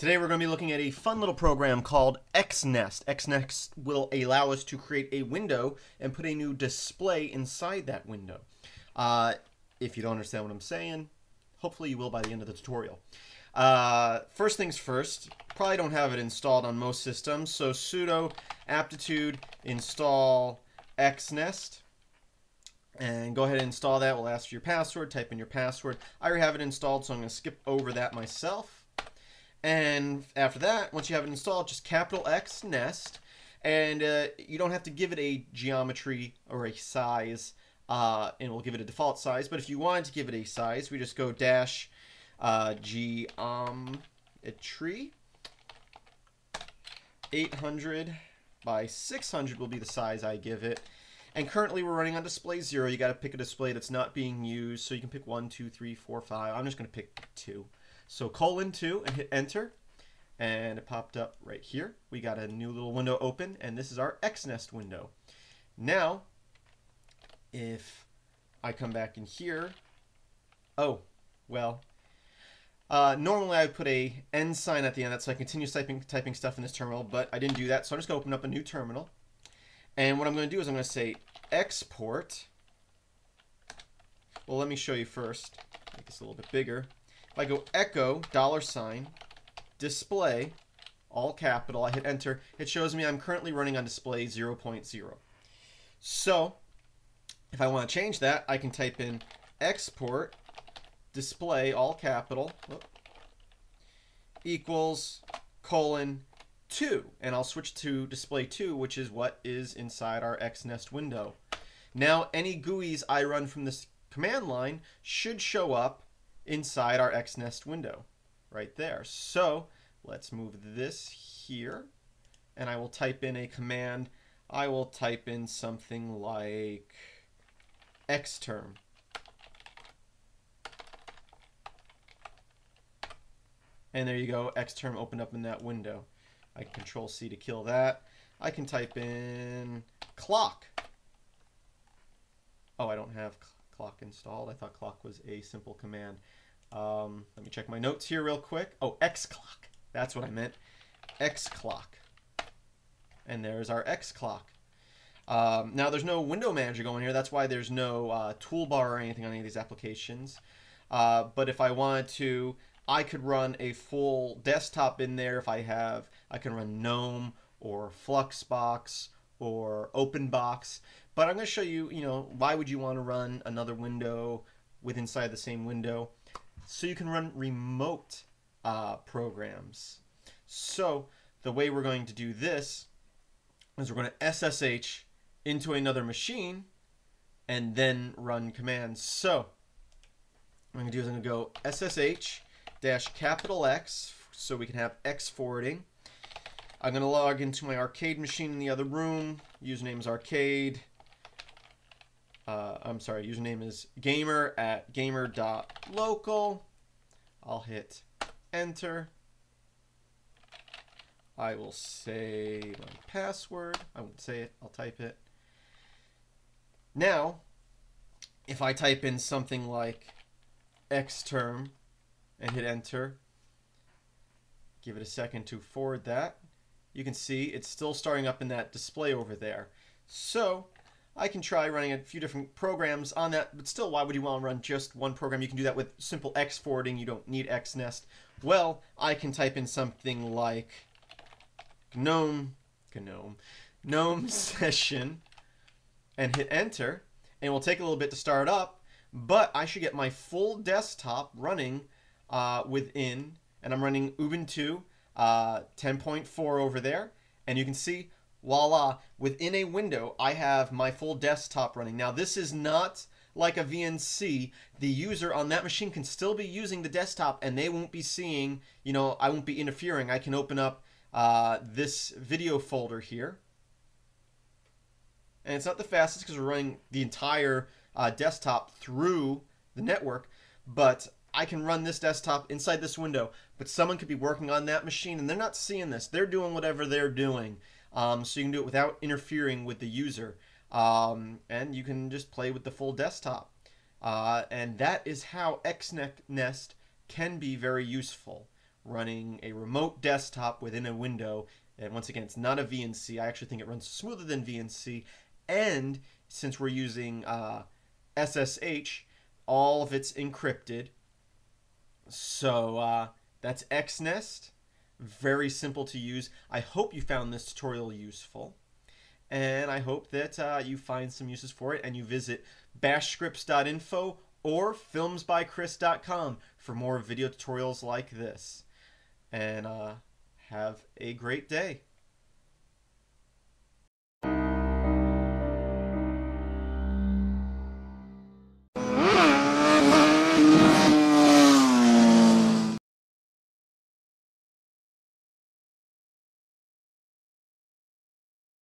Today we're going to be looking at a fun little program called XNest. XNest will allow us to create a window and put a new display inside that window. Uh, if you don't understand what I'm saying, hopefully you will by the end of the tutorial. Uh, first things first, probably don't have it installed on most systems, so sudo aptitude install xnest and go ahead and install that. We'll ask for your password, type in your password. I already have it installed, so I'm going to skip over that myself. And after that, once you have it installed, just capital X nest. And uh, you don't have to give it a geometry or a size, uh, and we'll give it a default size. But if you wanted to give it a size, we just go dash uh, geometry. 800 by 600 will be the size I give it. And currently we're running on display 0. You got to pick a display that's not being used. So you can pick one, two, three, four, five. I'm just going to pick 2. So colon 2 and hit enter. And it popped up right here. We got a new little window open, and this is our XNest window. Now, if I come back in here, oh, well, uh, normally I would put a end sign at the end. That's so I continue typing, typing stuff in this terminal, but I didn't do that. So I'm just to open up a new terminal. And what I'm going to do is I'm going to say export. Well, let me show you first. Make this a little bit bigger. If I go echo dollar sign display all capital, I hit enter, it shows me I'm currently running on display 0.0. So if I want to change that, I can type in export display all capital whoop, equals colon 2 and I'll switch to display 2 which is what is inside our XNest window. Now any GUIs I run from this command line should show up inside our XNest window right there. So let's move this here and I will type in a command. I will type in something like xterm. And there you go, xterm opened up in that window. I can control C to kill that. I can type in clock. Oh, I don't have clock installed. I thought clock was a simple command. Um, let me check my notes here real quick. Oh, X clock. That's what I meant. X clock. And there's our X clock. Um, now, there's no window manager going here. That's why there's no uh, toolbar or anything on any of these applications. Uh, but if I wanted to, I could run a full desktop in there if I have, I can run GNOME or Fluxbox or OpenBox. But I'm going to show you, you know, why would you want to run another window with inside the same window? so you can run remote uh, programs. So the way we're going to do this is we're going to SSH into another machine and then run commands. So what I'm going to do is I'm going to go SSH dash capital X so we can have X forwarding. I'm going to log into my arcade machine in the other room. Username is arcade. Uh, I'm sorry, username is gamer at gamer.local. I'll hit enter. I will say my password. I won't say it, I'll type it. Now, if I type in something like xterm and hit enter, give it a second to forward that, you can see it's still starting up in that display over there. So I can try running a few different programs on that, but still, why would you want to run just one program? You can do that with simple X forwarding. You don't need XNest. Well, I can type in something like GNOME, GNOME, GNOME session, and hit enter, and it will take a little bit to start up, but I should get my full desktop running uh, within, and I'm running Ubuntu uh, 10.4 over there, and you can see voila, within a window, I have my full desktop running. Now, this is not like a VNC. The user on that machine can still be using the desktop and they won't be seeing, you know, I won't be interfering. I can open up uh, this video folder here. And it's not the fastest because we're running the entire uh, desktop through the network, but I can run this desktop inside this window, but someone could be working on that machine and they're not seeing this. They're doing whatever they're doing. Um, so you can do it without interfering with the user. Um, and you can just play with the full desktop. Uh, and that is how XNest can be very useful. running a remote desktop within a window. And once again, it's not a VNC. I actually think it runs smoother than VNC. And since we're using uh, SSH, all of it's encrypted. So uh, that's XNest. Very simple to use. I hope you found this tutorial useful. And I hope that uh, you find some uses for it and you visit bashscripts.info or filmsbykris.com for more video tutorials like this. And uh, have a great day.